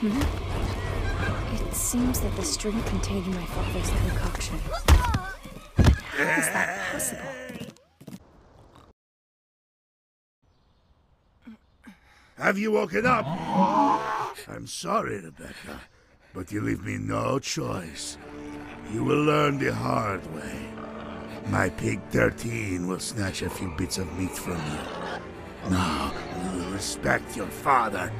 Mm-hmm. It seems that the string contained my father's concoction. How is that possible? Have you woken up? I'm sorry, Rebecca, but you leave me no choice. You will learn the hard way. My pig 13 will snatch a few bits of meat from you. Now, you will respect your father.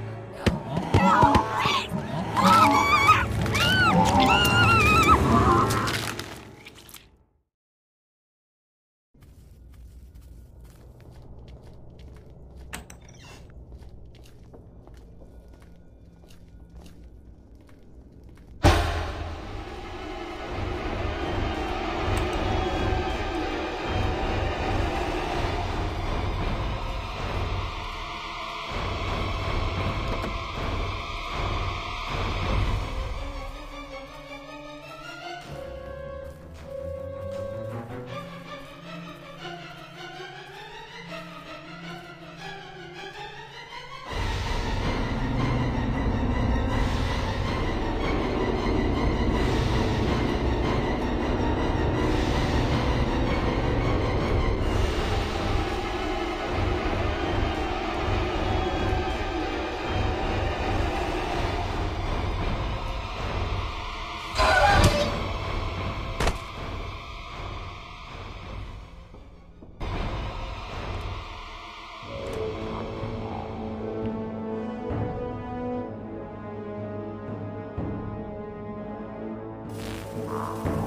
Extraordinary.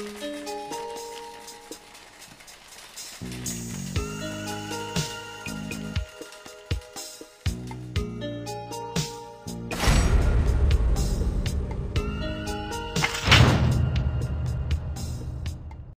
Thank